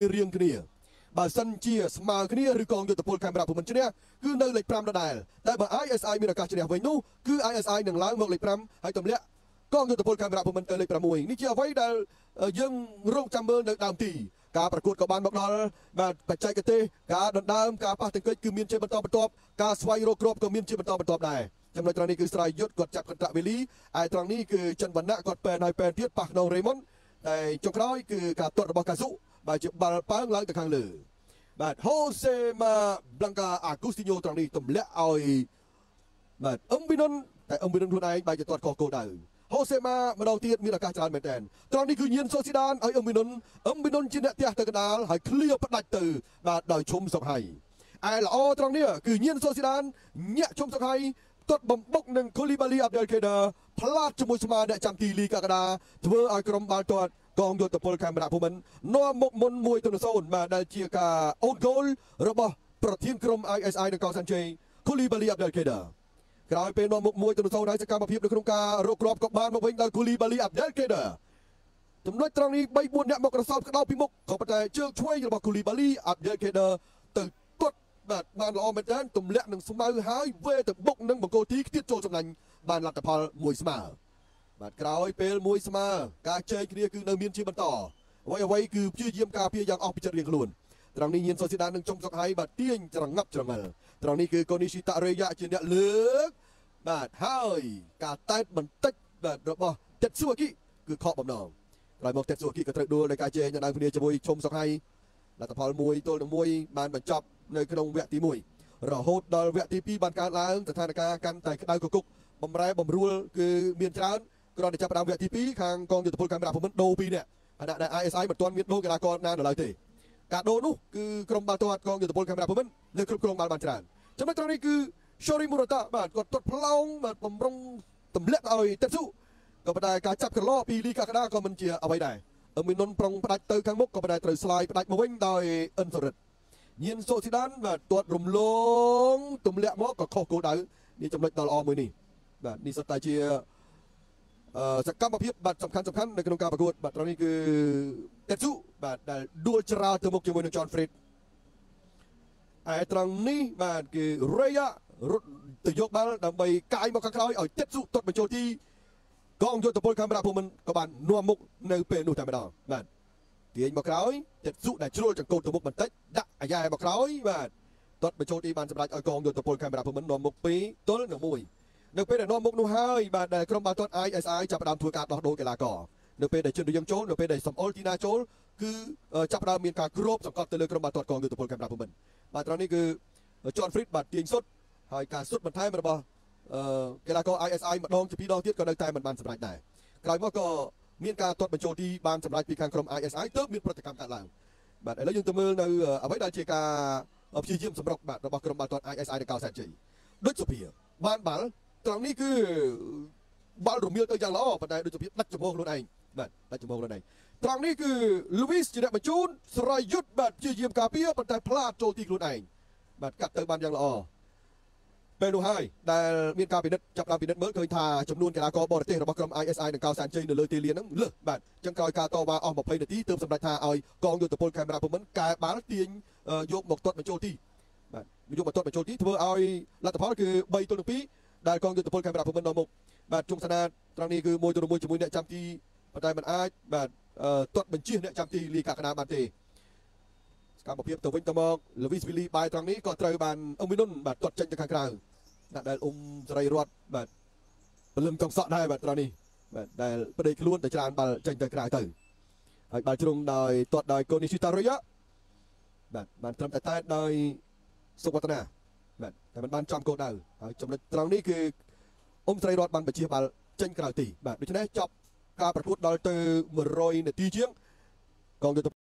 រៀងគ្នាបើសិនជាស្មើគ្នាឬកងយុទ្ធពលខេមរៈភូមិន្ទឈ្នះគឺនៅលេខ5ដដែលតែបើ ISI មានឱកាសឈ្នះវិញនោះគឺ ISI នឹងឡើងមកលេខ5ហើយទម្លាក់កងយុទ្ធពលខេមរៈភូមិន្ទទៅលេខ6នេះជាអ្វីដែលយើងរងចាំមើលនៅដើមទីការប្រកួតក៏បានមកដល់បាទបច្ចេកទេសការដណ្ដើមការប៉ះទង្គិចគឺមានជាបន្តបន្ទាប់ការស្វែងរកគ្រាប់ក៏មានជាបន្តបន្ទាប់ដែរចំណុចត្រង់នេះគឺស្រ័យយុទ្ធគាត់ចាប់កន្ត្រាក់វេលីឯត្រង់នេះគឺចិនវណ្ណៈគាត់ពេនហើយពេនទៀតប៉ះក្នុងរេម៉ុនតែចុងក្រោយគឺការទាត់របស់កាស៊ូ បាទជាបាល់ប៉ើងឡើងទៅខាងលើបាទហូសេម៉ាប្លង់កាអាគូស្ទីញ៉ូត្រង់នេះទម្លាក់ឲ្យបាទអឹមប៊ីនុនតែអឹមប៊ីនុនខ្លួនឯងបែរជាទាត់ខុសគោលដៅហូសេម៉ាម្ដងទៀតមានឱកាសច្រើនមែនទែនត្រង់នេះគឺញៀនសូស៊ីដានឲ្យអឹមប៊ីនុនអឹមប៊ីនុនជាអ្នកផ្ទះទៅកណ្ដាលហើយឃ្លៀផ្ដាច់ទៅបាទដោយឈុំសុកហៃឯល្អត្រង់នេះគឺញៀនសូស៊ីដានញាក់ឈុំសុកហៃទាត់បំបុកនឹងកូលីបាលីអាប់ដេលកេដាផ្លាតជាមួយស្មាអ្នកចាំទីលីកាកដាធ្វើឲ្យក្រុមបាល់ទាត់ កងយោធពលកាមេរ៉ាភូមិន្ទនាំមុខមុន1ទៅ0បាទដែលជាការអូនហ្គោលរបស់ប្រធានក្រុម ISI នៅកោះសាន់ជេកូលីបាលីអាប់ដេលកេដាក្រោយពេលនាំមុខ1ទៅ0ហើយសកម្មភាពនៅក្នុងការរកគ្រាប់ក៏បានមកវិញដល់កូលីបាលីអាប់ដេលកេដាចំណុចត្រង់នេះ3 4អ្នកមកក្រសោបក្តៅពីមុខក៏ប៉ុន្តែជើងឆ្វេងរបស់កូលីបាលីអាប់ដេលកេដាទៅទាត់បាទបានល្អមែនទែនទម្លាក់នឹងស្មៅហើយវេទៅបុកនឹងបង្គោលទីខ្ទាតចូលចំណាញ់បានលទ្ធផលមួយស្មើ បាទក្រោយពេលមួយស្មើការជែកគ្នាគឺនៅមានជាបន្តអ្វីអ្វីគឺព្យាយាមការពារយ៉ាងអស់ពីចិត្តរៀងខ្លួនត្រង់នេះញៀនសូស៊ីដានឹងចុងសុកហើយបាទទាញច្រងាប់ច្រងល់ត្រង់នេះគឺកូនីស៊ីតារេយ៉ាជាអ្នកលើកបាទហើយការតែតបន្តិចបាទរបស់ទឹកស៊ូអាគីគឺខកបំណងក្រោយមកទឹកស៊ូអាគីក៏ត្រូវដួលដោយការជែងនៅដើមគ្នាជាមួយឈុំសុកហើយលទ្ធផល1ទល់នឹង1បានបញ្ចប់នៅក្នុងវគ្គទី1រហូតដល់វគ្គទី2បានកើតឡើងស្ថានភាពកាន់តែក្តៅគគុកបំរែបំរួលគឺមានច្រើន គ្រាន់តែចាប់ផ្ដើមវគ្គទី2ខាងកងយុទ្ធពលកាមេរ៉ាភូមិន្ទដូរពីរនាក់ខណៈដែល ISI មិនទាន់មានដូរកីឡាករណានៅឡើយទេការដូរនោះគឺក្រុមបាល់ទាត់កងយុទ្ធពលកាមេរ៉ាភូមិន្ទនៅគ្រប់គ្រងបាល់បានច្រើនចំណុចត្រង់នេះគឺ Shori Murata បាទគាត់ទាត់ផ្លោងបាទបំរុងទម្លាក់ឲ្យទឹកស៊ូក៏ប៉ុន្តែការចាប់ក្រឡពីលីកាកដាក៏មិនជាអ្វីដែរអឺមីនុនប្រុងផ្ដាច់ទៅខាងមុខក៏ប៉ុន្តែត្រូវស្លាយផ្ដាច់មកវិញដោយអិនសូរិតញៀនសូស៊ីដានបាទទាត់រំលងទម្លាក់មកក៏ខុសគោលដៅនេះចំណុចដ៏ល្អមួយនេះបាទនេះសុទ្ធតែជា សកម្មភាពបាទសំខាន់សំខាន់នៅក្នុងការប្រកួតបាទត្រង់នេះគឺតេស៊ូបាទដែលដួលច្រាលទៅមុខជាមួយនឹង John Fred ឯត្រង់នេះបាទគឺ Raya រត់ទៅយកបាល់ដើម្បីកាយមកខាងក្រោយឲ្យតេស៊ូទាត់បញ្ចូលទីកងយុទ្ធពលកាមេរ៉ាភូមិន្ទក៏បាននាំមុខនៅពេលនោះតែម្ដងបាទទាញមកក្រោយតេស៊ូដែលជ្រុលចង្កូតទៅមុខបន្តិចដាក់អាយ៉ែមកក្រោយបាទទាត់បញ្ចូលទីបានសម្រេចឲ្យកងយុទ្ធពលកាមេរ៉ាភូមិន្ទនាំមុខ2ទល់នឹង1 នៅពេលដែលនាំមុខនោះហើយបាទដែលក្រុមបាល់ទាត់ ISI ចាប់ផ្ដើមធ្វើការដោះដូរកីឡាករនៅពេលដែលជិនរយងចូលនៅពេលដែលសំអល់ទីណាចូលគឺចាប់ផ្ដើមមានការគ្របសង្កត់ទៅលើក្រុមបាល់ទាត់កងយុទ្ធពលកាមេរ៉ាភូមិន្ទបាទត្រង់នេះគឺ John Fritz បាទទាញសុទ្ធហើយការសុទ្ធបន្ថែមរបស់កីឡាករ ISI ម្ដងជាពីរដងទៀតក៏នៅតែមិនបានសម្រេចដែរក្រោយមកក៏មានការទាត់បញ្ចូលទីបានសម្រេចពីខាងក្រុម ISI ទើបមានប្រតិកម្មកើតឡើងបាទឥឡូវយើងទៅមើលនៅអ្វីដែលជាការព្យាយាមសម្រុកបាទរបស់ក្រុមបាល់ទាត់ ISI នៅកៅសែនជ័យដូចសុភាបានបាល់ ត្រង់នេះគឺបាល់រមៀលទៅយ៉ាងល្អប៉ុន្តែដូចជាដាច់ចំហខ្លួនឯងបាទដាច់ចំហខ្លួនឯងត្រង់នេះគឺ Luis ជាអ្នកបញ្ជូនស្រ័យយុទ្ធបាទព្យាយាមការពារប៉ុន្តែផ្លាតចូលទីខ្លួនឯងបាទកាត់ទៅបានយ៉ាងល្អពេលនោះហើយដែលមានការពិនិត្យចាប់ដើមពិនិត្យមើលឃើញថាចំនួនកីឡាករបរទេសរបស់ក្រុម ISI និងកៅសានជ័យនៅលើទីលានហ្នឹងលើសបាទចឹងក្រោយការតវ៉ាអស់20នាទីទើបសម្រេចថាឲ្យកងយុទ្ធពលកាមេរ៉ាភូមិន្ទកែបាល់ទាញយកមកទាត់បញ្ចូលទីបាទយកមកទាត់បញ្ចូលទីធ្វើឲ្យលទ្ធផលគឺ3ទល់នឹង2 ដែលកងយុទ្ធពលកាមេរ៉ាភូមិន្ទដល់មុខបាទជុំស្នាតត្រង់នេះគឺមួយទៅមួយជាមួយអ្នកចាំទីប៉ុន្តែมันអាចបាទទាត់បញ្ជាអ្នកចាំទីលីកាកណាបានទេសកម្មភាពទៅវិញទៅមក Lewis Willy បាយត្រង់នេះក៏ត្រូវបានអ៊ំមីនុនបាទទាត់ចេញទៅខាងក្រៅដាក់ដែលអ៊ុំសេរីរតបាទពលឹងកងសក់ដែរបាទត្រង់នេះបាទដែលប្តីខ្លួនតែច្រើនបាល់ចេញទៅក្រៅទៅហើយបាល់ជ្រុងដោយទាត់ដោយកូនីស៊ីតារុយបាទបានត្រឹមតែតែដោយសុវឌ្ឍនា បាទតែมันបានចំគោលដៅហើយចំណុចត្រង់នេះគឺអ៊ុំស្រីរតបានបញ្ជាបាល់ចេញក្រៅទីបាទដូច្នេះចប់ការប្រកួតដល់ទៅ100នាទីជាងកងយុទ្ធ